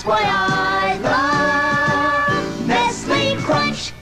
That's why I love Nestle Crunch.